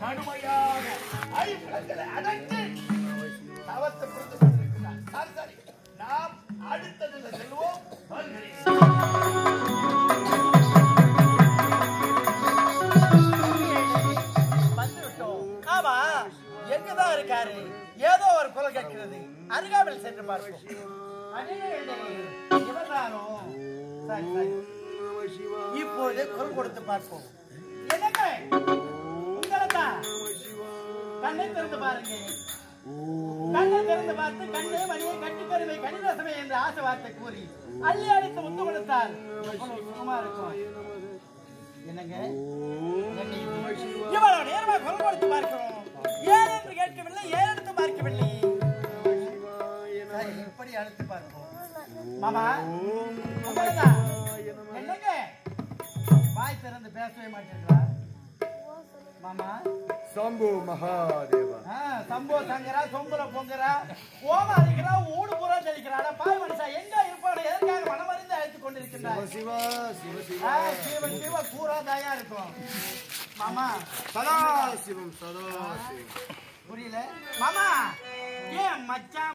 கடுமையாக ஐம்புலங்களை அடக்கி தவத்தை புரிந்து கொண்டிருக்கிறார். சரி சரி. நாம் செல்வோம். ஆமா எங்கதான் இருக்காரு? ஏதோ ஒரு குரல் கேட்கிறது. அருகாமையில் சென்று பார்ப்போம். அடே, குரல் கொடுத்து பார்ப்போம். என்னங்க? கண்ணை திறந்து பாருங்க. கண்ணை திறந்து பார்த்து கண்ணே மணியை கட்டி பெருமை கணிதசமே என்று ஆசை வார்த்தை கூறி அள்ளி அடித்து முத்து கொடுத்தால் சுகமா இருக்கும். என்னங்க? இவ்வளவு நேரமா குரல் கொடுத்து பார்க்கிறோம். ஏன் என்று கேட்கவில்லை ஏன் என்று பார்க்கவில்லை. எப்படி இப்படி பார்ப்போம். மாமா என்னங்க? வாய் திறந்து பேசவே மாட்டேங்கிறா மாமா. சம்பு மகாதேவா. ஆ, சம்போ சங்கரா சொம்புல பொங்கரா. ஓமா அடிக்கிறா ஊடு பூரா தெளிக்கிறாடா பாய் மனுஷா எங்க இருப்பாடு எதற்காக மனமறிந்து அழைத்துக் கொண்டிருக்கின்றார் சிவா சிவ ஆ, சிவா சிவ சிவ கூறாதாயா இருக்கும். மாமா. சதா சிவம் சதா சிவம். புரியல? மாமா ஏன் மச்சான்